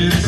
is